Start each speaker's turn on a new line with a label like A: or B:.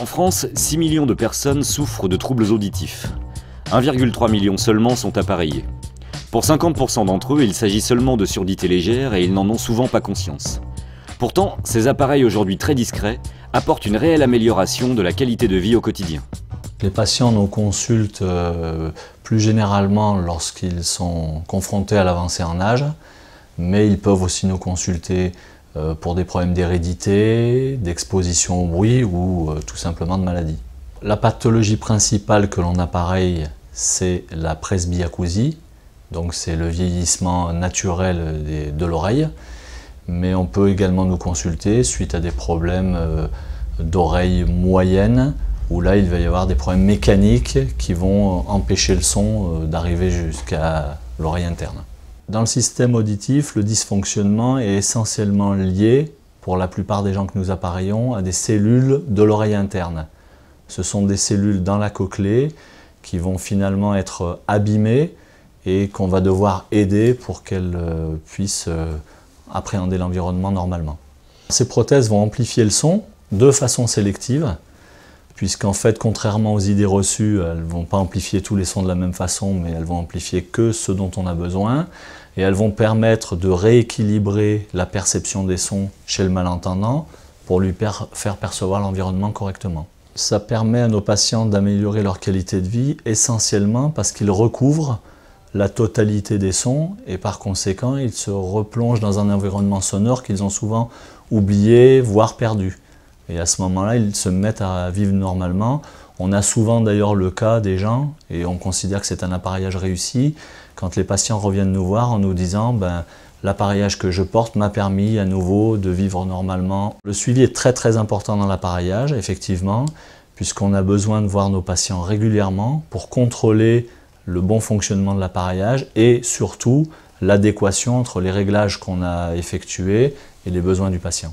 A: En France, 6 millions de personnes souffrent de troubles auditifs. 1,3 million seulement sont appareillés. Pour 50% d'entre eux, il s'agit seulement de surdité légère et ils n'en ont souvent pas conscience. Pourtant, ces appareils aujourd'hui très discrets apportent une réelle amélioration de la qualité de vie au quotidien.
B: Les patients nous consultent euh, plus généralement lorsqu'ils sont confrontés à l'avancée en âge, mais ils peuvent aussi nous consulter pour des problèmes d'hérédité, d'exposition au bruit ou euh, tout simplement de maladie. La pathologie principale que l'on appareille, c'est la presbyacousie, donc c'est le vieillissement naturel de l'oreille, mais on peut également nous consulter suite à des problèmes d'oreille moyenne, où là il va y avoir des problèmes mécaniques qui vont empêcher le son d'arriver jusqu'à l'oreille interne. Dans le système auditif, le dysfonctionnement est essentiellement lié, pour la plupart des gens que nous appareillons, à des cellules de l'oreille interne. Ce sont des cellules dans la cochlée qui vont finalement être abîmées et qu'on va devoir aider pour qu'elles euh, puissent euh, appréhender l'environnement normalement. Ces prothèses vont amplifier le son de façon sélective, puisqu'en fait, contrairement aux idées reçues, elles ne vont pas amplifier tous les sons de la même façon, mais elles vont amplifier que ce dont on a besoin, et elles vont permettre de rééquilibrer la perception des sons chez le malentendant pour lui faire percevoir l'environnement correctement. Ça permet à nos patients d'améliorer leur qualité de vie essentiellement parce qu'ils recouvrent la totalité des sons et par conséquent ils se replongent dans un environnement sonore qu'ils ont souvent oublié, voire perdu. Et à ce moment-là, ils se mettent à vivre normalement. On a souvent d'ailleurs le cas des gens, et on considère que c'est un appareillage réussi, quand les patients reviennent nous voir en nous disant ben, l'appareillage que je porte m'a permis à nouveau de vivre normalement. Le suivi est très très important dans l'appareillage, effectivement, puisqu'on a besoin de voir nos patients régulièrement pour contrôler le bon fonctionnement de l'appareillage et surtout l'adéquation entre les réglages qu'on a effectués et les besoins du patient.